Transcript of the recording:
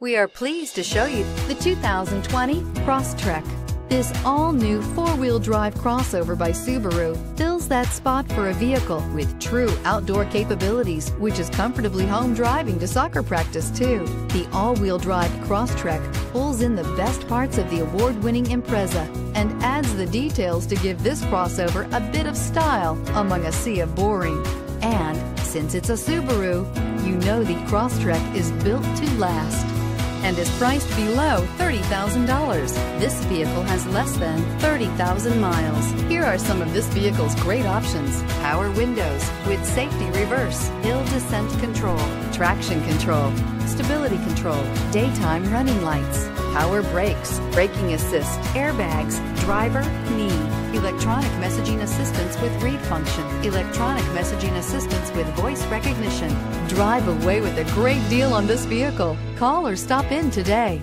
We are pleased to show you the 2020 Crosstrek. This all-new four-wheel drive crossover by Subaru fills that spot for a vehicle with true outdoor capabilities, which is comfortably home driving to soccer practice too. The all-wheel drive Crosstrek pulls in the best parts of the award-winning Impreza and adds the details to give this crossover a bit of style among a sea of boring. And since it's a Subaru, you know the Crosstrek is built to last and is priced below $30,000. This vehicle has less than 30,000 miles. Here are some of this vehicle's great options. Power windows with safety reverse, hill descent control, traction control, stability control, daytime running lights, power brakes, braking assist, airbags, driver, knee, electronic messaging assistance with read function, electronic messaging assistance with voice recognition. Drive away with a great deal on this vehicle. Call or stop in today.